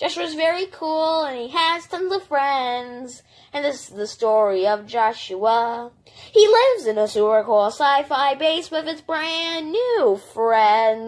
Joshua's very cool and he has tons of friends. And this is the story of Joshua. He lives in a super cool sci-fi base with his brand new friends.